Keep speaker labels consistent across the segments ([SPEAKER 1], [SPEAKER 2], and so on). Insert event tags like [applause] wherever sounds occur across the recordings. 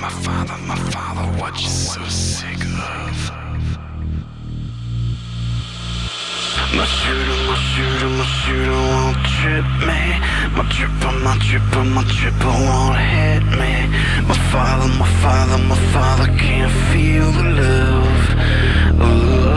[SPEAKER 1] My father, my father, what you so sick of? My shooter, my shooter, my shooter won't trip me. My tripper, my tripper, my tripper won't hit me. My father, my father, my father can't feel the love. Ooh.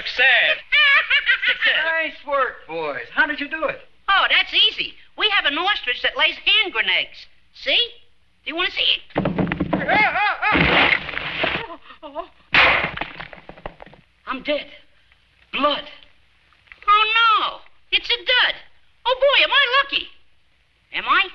[SPEAKER 1] Success. [laughs]
[SPEAKER 2] Success.
[SPEAKER 3] Nice work, boys. How did you do it?
[SPEAKER 4] Oh, that's easy. We have an ostrich that lays hand grenades. See? Do you want to see it? I'm dead. Blood. Oh, no. It's a dud. Oh, boy, am I lucky. Am I?